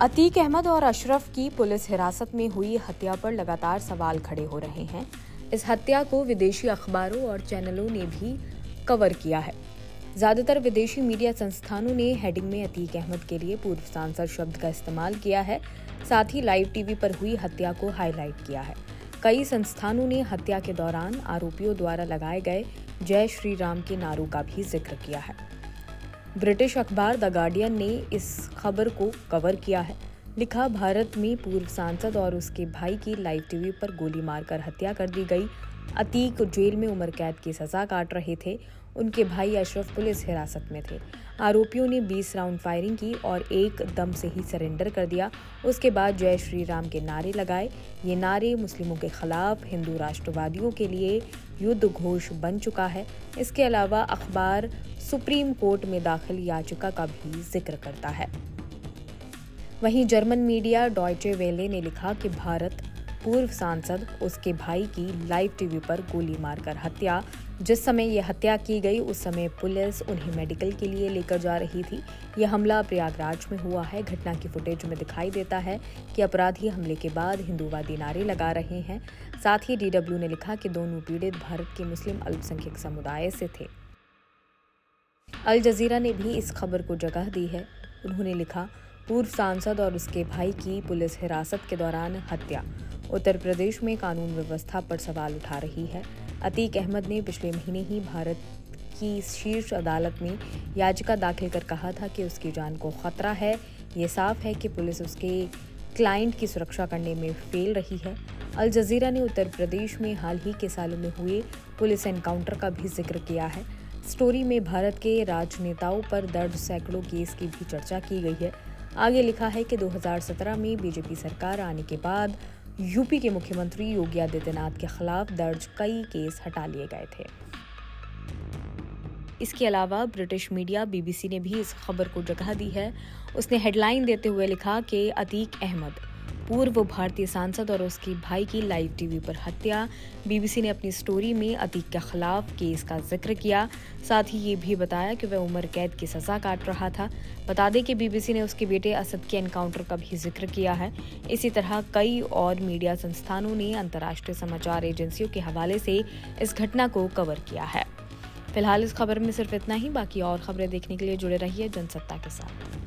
अतीक अहमद और अशरफ की पुलिस हिरासत में हुई हत्या पर लगातार सवाल खड़े हो रहे हैं। इस हत्या को विदेशी अखबारों और चैनलों ने भी कवर किया है। ज़्यादातर विदेशी मीडिया संस्थानों ने हेडिंग में अतीक अहमद के लिए पूर्व सांसद शब्द का इस्तेमाल किया है। साथ ही लाइव टीवी पर हुई हत्या को हाईलाइट किया है। कई संस्थानों ने हत्या के दौरान आरोपियों द्वारा लगाए गए जय श्री राम के नारों का भी ज़िक्र किया है। ब्रिटिश अखबार द गार्डियन ने इस खबर को कवर किया है। लिखा, भारत में पूर्व सांसद और उसके भाई की लाइव टीवी पर गोली मारकर हत्या कर दी गई। अतीक जेल में उम्र कैद की सजा काट रहे थे। उनके भाई अशरफ पुलिस हिरासत में थे। आरोपियों ने 20 राउंड फायरिंग की और एक दम से ही सरेंडर कर दिया। उसके बाद जय श्री राम के नारे लगाए। ये नारे मुस्लिमों के खिलाफ हिंदू राष्ट्रवादियों के लिए युद्ध घोष बन चुका है। इसके अलावा अखबार सुप्रीम कोर्ट में दाखिल याचिका का भी ज़िक्र करता है। वहीं जर्मन मीडिया डॉयचे वेले ने लिखा कि भारत पूर्व सांसद उसके भाई की लाइव टीवी पर गोली मारकर हत्या। जिस समय यह हत्या की गई, उस समय पुलिस उन्हें मेडिकल के लिए लेकर जा रही थी। यह हमला प्रयागराज में हुआ है। घटना की फुटेज में दिखाई देता है कि अपराधी हमले के बाद हिंदूवादी नारे लगा रहे हैं। साथ ही डीडब्ल्यू ने लिखा कि दोनों पीड़ित भारत के मुस्लिम अल्पसंख्यक समुदाय से थे। अल जजीरा ने भी इस खबर को जगह दी है। उन्होंने लिखा पूर्व सांसद और उसके भाई की पुलिस हिरासत के दौरान हत्या। उत्तर प्रदेश में कानून व्यवस्था पर सवाल उठा रही है। अतीक अहमद ने पिछले महीने ही भारत की शीर्ष अदालत में याचिका दाखिल कर कहा था कि उसकी जान को खतरा है। ये साफ़ है कि पुलिस उसके क्लाइंट की सुरक्षा करने में फेल रही है। अल जजीरा ने उत्तर प्रदेश में हाल ही के सालों में हुए पुलिस एनकाउंटर का भी ज़िक्र किया है। स्टोरी में भारत के राजनेताओं पर दर्ज सैकड़ों केस की भी चर्चा की गई है। आगे लिखा है कि 2017 में बीजेपी सरकार आने के बाद यूपी के मुख्यमंत्री योगी आदित्यनाथ के खिलाफ दर्ज कई केस हटा लिए गए थे। इसके अलावा ब्रिटिश मीडिया बीबीसी ने भी इस खबर को जगह दी है। उसने हेडलाइन देते हुए लिखा कि अतीक अहमद पूर्व भारतीय सांसद और उसके भाई की लाइव टीवी पर हत्या। बीबीसी ने अपनी स्टोरी में अतीक के खिलाफ केस का ज़िक्र किया। साथ ही ये भी बताया कि वह उम्र कैद की सजा काट रहा था। बता दें कि बीबीसी ने उसके बेटे असद के एनकाउंटर का भी ज़िक्र किया है। इसी तरह कई और मीडिया संस्थानों ने अंतर्राष्ट्रीय समाचार एजेंसियों के हवाले से इस घटना को कवर किया है। फ़िलहाल इस खबर में सिर्फ़ इतना ही। बाकी और खबरें देखने के लिए जुड़े रहिए जनसत्ता के साथ।